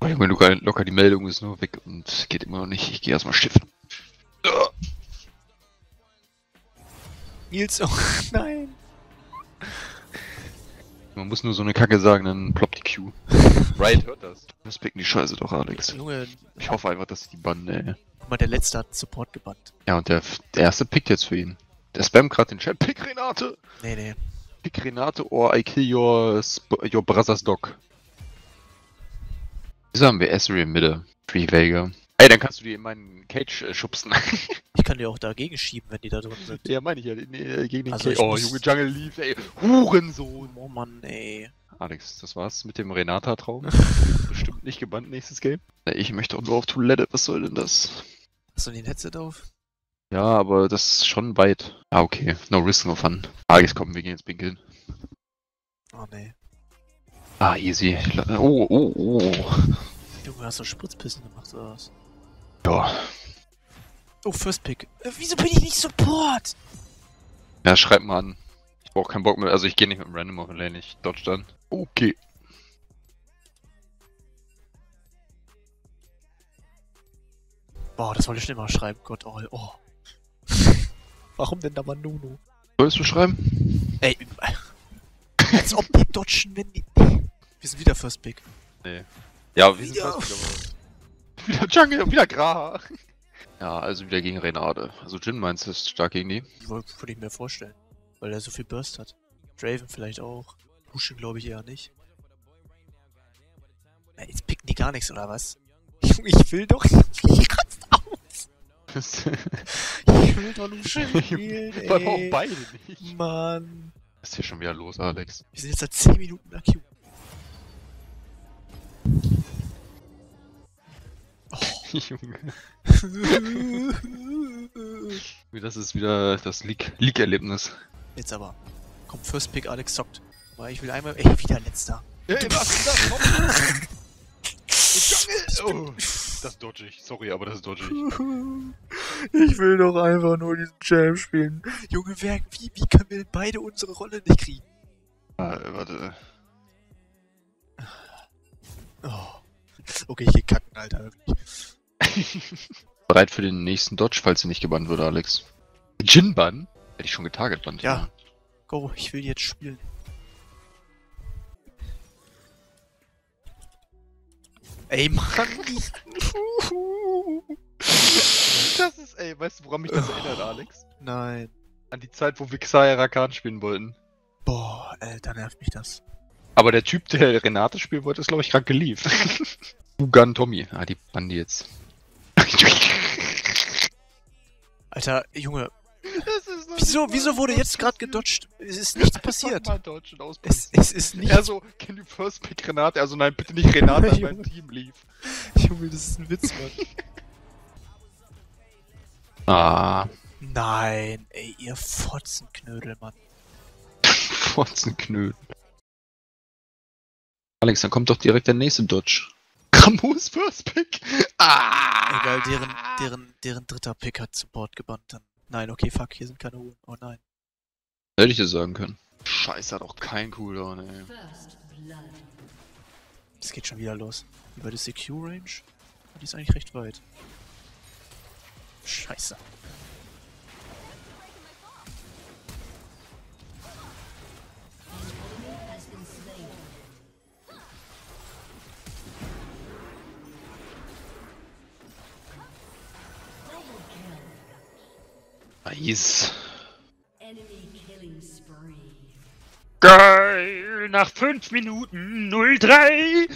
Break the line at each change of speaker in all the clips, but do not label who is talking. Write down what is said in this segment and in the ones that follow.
Oh, Junge, locker, locker die Meldung ist nur weg und geht immer noch nicht. Ich gehe erstmal schiffen.
Nils, oh nein.
Man muss nur so eine Kacke sagen, dann ploppt die Q. Riot hört das. Das picken die Scheiße doch, Alex.
Junge,
Ich hoffe einfach, dass die bannen, ey.
guck mal, der letzte hat Support gebannt.
Ja, und der, der erste pickt jetzt für ihn. Der spam gerade den Chat. Pick Renate!
Nee, nee.
Pick Renate or I kill your, sp your brother's dog. Wieso haben wir Esri in Mitte? Tree Vega. Ey, dann kannst du die in meinen Cage äh, schubsen.
Ich kann dir auch dagegen schieben, wenn die da drin sind.
ja, meine ich ja. Nee, gegen den
Also
Cage. Oh, Junge Jungle Leaf, ey. Hurensohn.
Oh Mann, ey.
Alex, das war's mit dem Renata-Traum. Bestimmt nicht gebannt nächstes Game. Ja, Ich möchte auch nur auf Toilette. Was soll denn das?
Hast du den Headset auf?
Ja, aber das ist schon weit. Ah, okay. No risk, no fun. Alex, komm, wir gehen jetzt pinkeln.
Oh nee.
Ah, easy. Oh, oh, oh.
Junge, hast du Spritzpissen gemacht oder was?
Ja.
Oh, First Pick. Äh, wieso bin ich nicht Support?
Ja, schreib mal an. Ich brauch keinen Bock mehr. Also ich gehe nicht mit dem Random auf den Lane. Ich dodge dann. Okay.
Boah, das wollte ich schon immer schreiben. Gott, oh. oh. Warum denn da mal Nunu?
Sollst du schreiben?
Ey, als ob die dodgen, wenn die... Wir sind wieder First Pick.
Nee. Ja, wir sind
Wieder.
fast wieder, wieder Jungle und wieder Gra. Ja, also wieder gegen Renate. Also Jin meinst du ist stark gegen die?
Die wollte würde ich mir vorstellen. Weil er so viel Burst hat. Draven vielleicht auch. Lucian glaube ich eher nicht. Ja, jetzt picken die gar nichts, oder was? Junge, ich will doch... Ich kratzt aus. Ich will doch Lucian spielen,
Weil auch beide nicht.
Mann.
Was ist hier schon wieder los, Alex?
Wir sind jetzt seit 10 Minuten in der Queue.
Junge. Das ist wieder das Leak- Leak-Erlebnis.
Jetzt aber. Komm, First Pick, Alex zockt. Weil ich will einmal... Ey, wieder letzter.
Ey, was ist das? Jungle! Oh, das dodge ich. Sorry, aber das dodge ich.
Ich will doch einfach nur diesen Jam spielen. Junge, wer, wie, wie können wir denn beide unsere Rolle nicht kriegen?
Ah, warte.
Oh. Okay, ich geh kacken, Alter, wirklich.
Bereit für den nächsten Dodge, falls sie nicht gebannt wurde, Alex. Jin-Ban? Hätte ich schon getarget bannt.
Ja. Go, ich will jetzt spielen. Ey, Mann.
Das ist, ey, weißt du, woran mich das erinnert, Alex?
Nein.
An die Zeit, wo wir Xayah Rakan spielen wollten.
Boah, Alter, nervt mich das.
Aber der Typ, der Renate spielen wollte, ist, glaube ich, gerade gelieft. Ugan Tommy. Ah, die bannen die jetzt.
Alter, Junge,
Das ist doch
wieso, wieso wurde jetzt gerade gedodged? Es ist nichts passiert. Es, es ist nicht...
Er so, can you first pick Renate? Also nein, bitte nicht Renate, an mein Team lief.
Junge, das ist ein Witz, Mann.
Ah,
Nein, ey, ihr Fotzenknödel, Mann.
Fotzenknödel. Alex, dann kommt doch direkt der nächste Dodge. Camus First Pick. Ah!
Egal, deren, deren, deren dritter Pick hat Support gebannt dann. Nein, okay, fuck, hier sind keine Uhren. Oh nein.
Hätte ich das sagen können. Scheiße, hat auch kein Cooldown, ey.
Es geht schon wieder los. Wie weit ist die Q-Range? Die ist eigentlich recht weit. Scheiße.
Nice.
Enemy killing spree.
Geil! Nach 5 Minuten 03!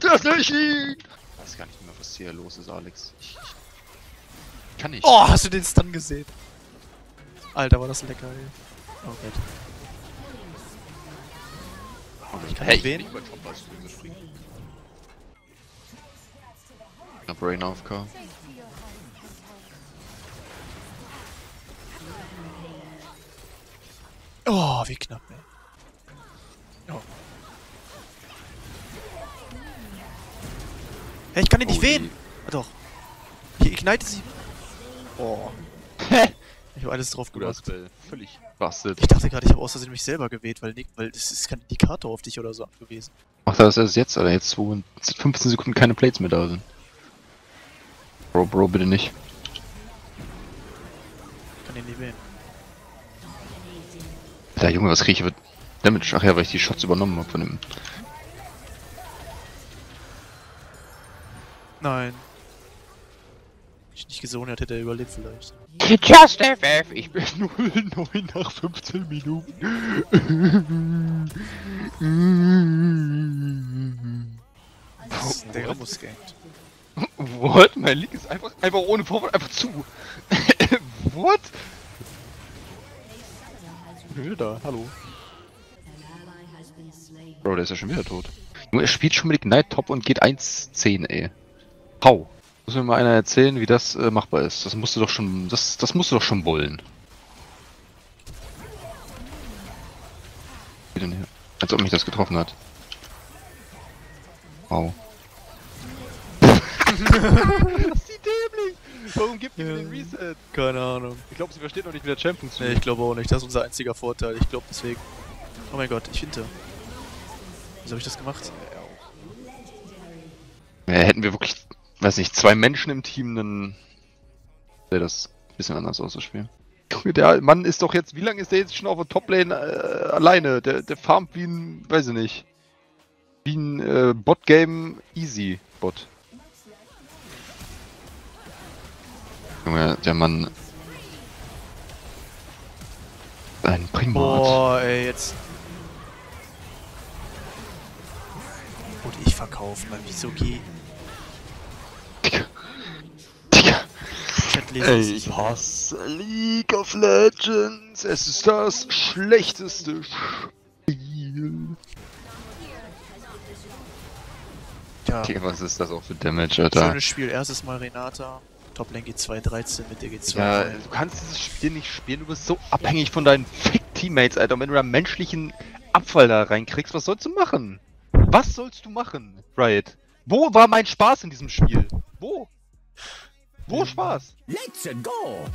Das ist ihn! Ich weiß gar nicht mehr, was hier los ist, Alex. Ich, ich kann nicht.
Oh, hast du den Stun gesehen? Alter, war das lecker, ey. Oh Gott. ich kann
hey,
nicht wählen.
ich bin über Chopper springen. Na, Brain AFK.
Oh, wie knapp, ey. Oh. Hey, ich kann den nicht
Oh,
wählen! Ah, doch. Hier ignite sie. Oh. ich hab alles drauf gemacht.
Völlig Bastard.
Ich dachte gerade, ich habe aus Versehen mich selber gewählt, weil, weil das ist kein Indikator auf dich oder so gewesen.
Er das erst jetzt, Alter? Jetzt, wo in 15 Sekunden keine Plates mehr da sind. Bro, Bro, bitte nicht.
Ich kann den nicht wählen.
Alter, Junge, was krieg ich Damage? Ach ja, weil ich die Shots übernommen habe von dem.
Nein. Wenn ich nicht gesonnen hätte, hätte er überlebt vielleicht.
Just FF, ich bin 0-9 nach 15 Minuten.
Der muss gamed.
What? Mein League ist einfach, einfach ohne Vorwand einfach zu. What? Wilder, hallo. Bro, der ist ja schon wieder tot. Nur er spielt schon mit Ignite Top und geht 1-10, ey. Hau. Muss mir mal einer erzählen, wie das äh, machbar ist. Das musst du doch schon, das, das musst du doch schon wollen. Wie denn hier? Als ob mich das getroffen hat. Wow. das ist die dämlich! Warum gibt die mir den Reset?
Keine Ahnung.
Ich glaube, sie versteht noch nicht, wie der Champion
Nee, ich glaube auch nicht. Das ist unser einziger Vorteil. Ich glaube deswegen. Oh mein Gott, ich finde. Wieso habe ich das gemacht?
Ja, hätten wir wirklich, weiß nicht, zwei Menschen im Team, dann wäre das ein bisschen anders aus, das Spiel. Der Mann ist doch jetzt, wie lange ist der jetzt schon auf der Toplane äh, alleine? Der, der farmt wie ein, weiß ich nicht, wie ein äh, Bot-Game Easy Junge, der Mann. Ein Primat.
Boah, ey, jetzt. Wurde ich verkauft beim Misogi.
Digga. Digga. Ey, ich hasse League of Legends. Es ist das schlechteste Spiel.
Ja,
Digga, was ist das auch für Damage, Alter?
schönes Spiel. Erstes Mal Renata. Toplane geht 2-13, mit der geht 2
Ja, du kannst dieses Spiel nicht spielen, du bist so abhängig von deinen Fick-Teammates, Alter. Und wenn du da menschlichen Abfall da reinkriegst, was sollst du machen? Was sollst du machen, Riot? Wo war mein Spaß in diesem Spiel? Wo? Wo Spaß?
Let's go!